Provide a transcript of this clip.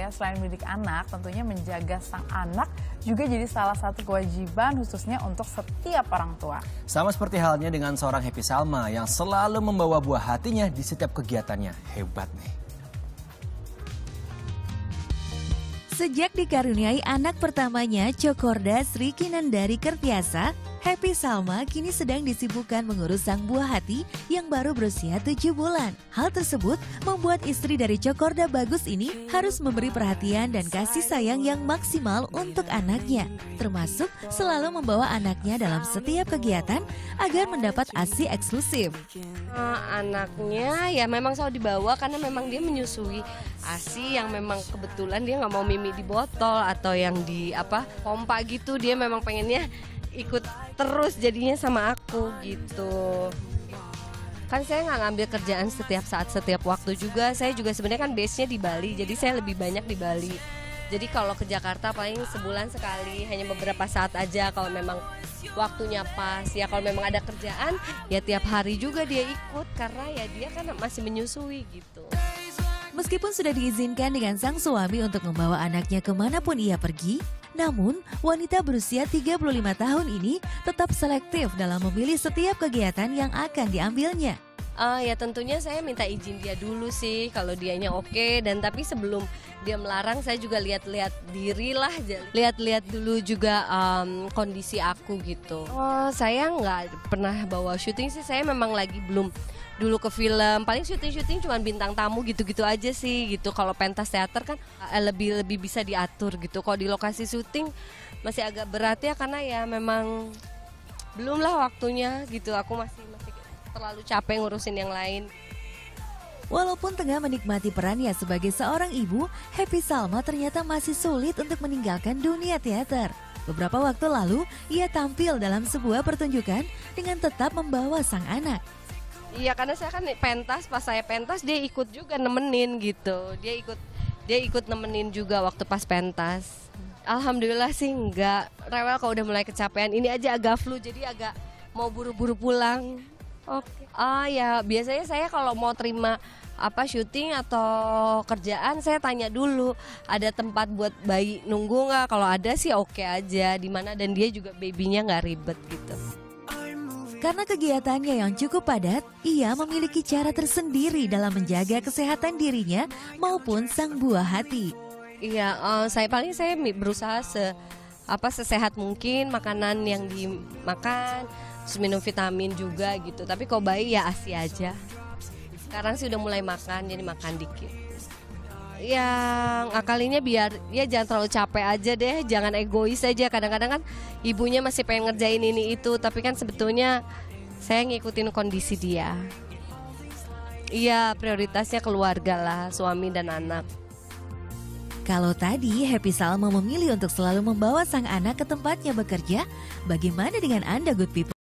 ya, selain mendidik anak, tentunya menjaga sang anak juga jadi salah satu kewajiban khususnya untuk setiap orang tua. Sama seperti halnya dengan seorang Happy Salma yang selalu membawa buah hatinya di setiap kegiatannya. Hebat nih. Sejak dikaruniai anak pertamanya, Cokorda Sri Kinandari Kertiasa, Happy Salma kini sedang disibukkan mengurus sang buah hati yang baru berusia tujuh bulan. Hal tersebut membuat istri dari Cokorda Bagus ini harus memberi perhatian dan kasih sayang yang maksimal untuk anaknya. Termasuk selalu membawa anaknya dalam setiap kegiatan agar mendapat ASI eksklusif. Uh, anaknya ya memang selalu dibawa karena memang dia menyusui ASI yang memang kebetulan dia nggak mau mimi di botol atau yang di apa pompa gitu dia memang pengennya ikut terus jadinya sama aku gitu. Kan saya nggak ngambil kerjaan setiap saat setiap waktu juga. Saya juga sebenarnya kan base nya di Bali jadi saya lebih banyak di Bali. Jadi kalau ke Jakarta paling sebulan sekali hanya beberapa saat aja. Kalau memang waktunya pas ya kalau memang ada kerjaan ya tiap hari juga dia ikut karena ya dia kan masih menyusui gitu. Meskipun sudah diizinkan dengan sang suami untuk membawa anaknya ke mana pun ia pergi, namun wanita berusia 35 tahun ini tetap selektif dalam memilih setiap kegiatan yang akan diambilnya. Uh, ya tentunya saya minta izin dia dulu sih kalau dianya oke okay. dan tapi sebelum dia melarang saya juga lihat-lihat diri lah lihat-lihat dulu juga um, kondisi aku gitu. Oh saya nggak pernah bawa syuting sih saya memang lagi belum dulu ke film paling syuting-syuting cuma bintang tamu gitu-gitu aja sih gitu kalau pentas teater kan eh, lebih lebih bisa diatur gitu kalau di lokasi syuting masih agak berat ya karena ya memang belum lah waktunya gitu aku masih terlalu capek ngurusin yang lain Walaupun tengah menikmati perannya sebagai seorang ibu, Happy Salma ternyata masih sulit untuk meninggalkan dunia teater. Beberapa waktu lalu, ia tampil dalam sebuah pertunjukan dengan tetap membawa sang anak. Iya karena saya kan pentas pas saya pentas dia ikut juga nemenin gitu. Dia ikut dia ikut nemenin juga waktu pas pentas. Alhamdulillah sih enggak rewel kalau udah mulai kecapean. Ini aja agak flu jadi agak mau buru-buru pulang. Oke. Okay. Ah ya biasanya saya kalau mau terima apa syuting atau kerjaan saya tanya dulu ada tempat buat bayi nunggu nggak kalau ada sih oke okay aja di mana dan dia juga babynya nggak ribet gitu. Karena kegiatannya yang cukup padat, ia memiliki cara tersendiri dalam menjaga kesehatan dirinya maupun sang buah hati. Iya, uh, saya paling saya berusaha se apa sesehat mungkin makanan yang dimakan, terus minum vitamin juga gitu. Tapi kalau bayi ya asi aja. Sekarang sih udah mulai makan, jadi makan dikit yang akalinya biar ya jangan terlalu capek aja deh jangan egois aja kadang-kadang kan ibunya masih pengen ngerjain ini itu tapi kan sebetulnya saya ngikutin kondisi dia iya prioritasnya keluarga lah suami dan anak kalau tadi Happy Salma memilih untuk selalu membawa sang anak ke tempatnya bekerja, bagaimana dengan Anda Good People?